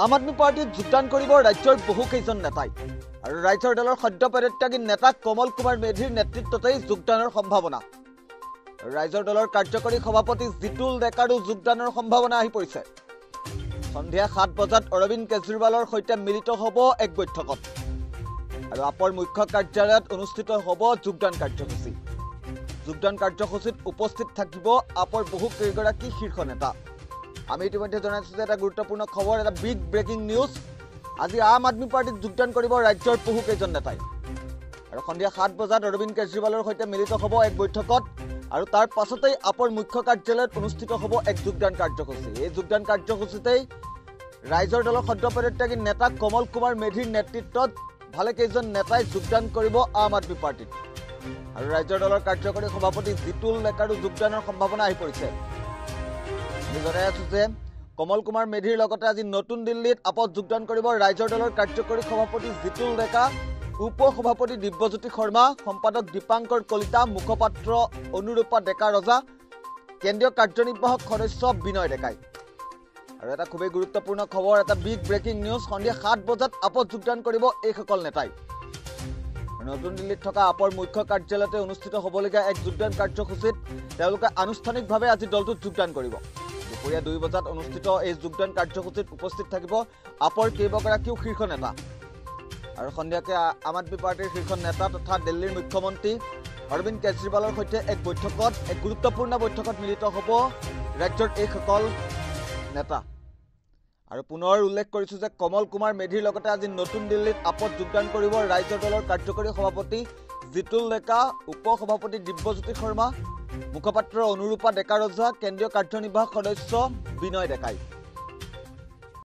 আম আদমি পাৰ্টীত যোগদান কৰিব ৰাজ্যৰ বহুকেইজন নেতাই। আৰু ৰাইজৰ দলৰ সদ্য পদত্যাগী নেতা কমল কুমাৰ মেধিৰ নেতৃত্বতেই যোগদানৰ সম্ভাৱনা। ৰাইজৰ দলৰ কাৰ্যকৰী সভাপতি জিতুল ডেকাৰো যোগদানৰ সম্ভাৱনা আহি পৰিছে। সন্ধিয়া সাত বজাত অৰবিন্দ কেজৰিৱালৰ সৈতে মিলিত হ'ব এক বৈঠকত। আৰু আপৰ মুখ্য কাৰ্যালয়ত অনুষ্ঠিত হ'ব যোগদান কাৰ্যসূচী। যোগদান কাৰ্যসূচীত উপস্থিত থাকিব আপৰ বহু কেইগৰাকী শীৰ্ষ নেতা। আমি ইতিমধ্যে জনাইছোঁ যে এটা গুৰুত্বপূৰ্ণ খবৰ এটা বিগ ব্ৰেকিং নিউজ আজি আম আদমি পাৰ্টীত যোগদান কৰিব ৰাজ্যৰ বহুকেইজন নেতাই। আৰু সন্ধিয়া সাত বজাত অৰবিন্দ কেজৰিৱালৰ সৈতে মিলিত হ'ব এক বৈঠকত আৰু তাৰ পাছতেই আপৰ মুখ্য কাৰ্যালয়ত অনুষ্ঠিত হ'ব এক যোগদান কাৰ্যসূচী। এই যোগদান কাৰ্যসূচীতেই ৰাইজৰ দলৰ সদ্য পদত্যাগী নেতা কমল কুমাৰ মেধিৰ নেতৃত্বত ভালেকেইজন নেতাই যোগদান কৰিব আম আদমি পাৰ্টীত। আৰু ৰাজ্যৰ দলৰ কাৰ্যকৰী সভাপতি জিতুল ডেকাৰো যোগদানৰ সম্ভাৱনা আহি পৰিছে। আমি জনাই আছো যে কমল কুমাৰ মেধিৰ লগতে আজি নতুন দিল্লীত আপত যোগদান কৰিব ৰাইজৰ দলৰ কাৰ্যকৰী সভাপতি জিতুল ডেকা উপ সভাপতি দিব্যজ্যোতি শৰ্মা সম্পাদক দীপাংকৰ কলিতা মুখপাত্ৰ অনুৰূপা ডেকা ৰজা কেন্দ্ৰীয় কাৰ্যনিৰ্বাহক সদস্য বিনয় ডেকাই। আৰু এটা খুবেই গুৰুত্বপূৰ্ণ খবৰ এটা বিগ ব্ৰেকিং নিউজ সন্ধিয়া সাত বজাত আপত যোগদান কৰিব এইসকল নেতাই। নতুন দিল্লীত থকা আপৰ মুখ্য কাৰ্যালয়তে অনুষ্ঠিত হ'বলগীয়া এক যোগদান কাৰ্যসূচীত তেওঁলোকে আনুষ্ঠানিকভাৱে আজি দলটোত যোগদান কৰিব। দুপৰীয়া দুই বজাত অনুষ্ঠিত এই যোগদান কাৰ্যসূচীত উপস্থিত থাকিব আপৰ কেইবাগৰাকীও শীৰ্ষ নেতা। আৰু সন্ধিয়াকে আম আদমি পাৰ্টীৰ শীৰ্ষ নেতা তথা দিল্লীৰ মুখ্যমন্ত্ৰী অৰবিন্দ কেজৰিৱালৰ সৈতে এক বৈঠকত এক গুৰুত্বপূৰ্ণ বৈঠকত মিলিত হ'ব ৰাজ্যৰ এইসকল নেতা। আৰু পুনৰ উল্লেখ কৰিছো যে কমল কুমাৰ মেধিৰ লগতে আজি নতুন দিল্লীত আপত যোগদান কৰিব ৰাইজৰ দলৰ কাৰ্যকৰী সভাপতি জিতুল ডেকা উপ সভাপতি দিব্যজ্যোতি শৰ্মা মুখপাত্ৰ অনুৰূপা ডেকা ৰজা কেন্দ্ৰীয় কাৰ্যনিৰ্বাহক সদস্য বিনয় ডেকাই।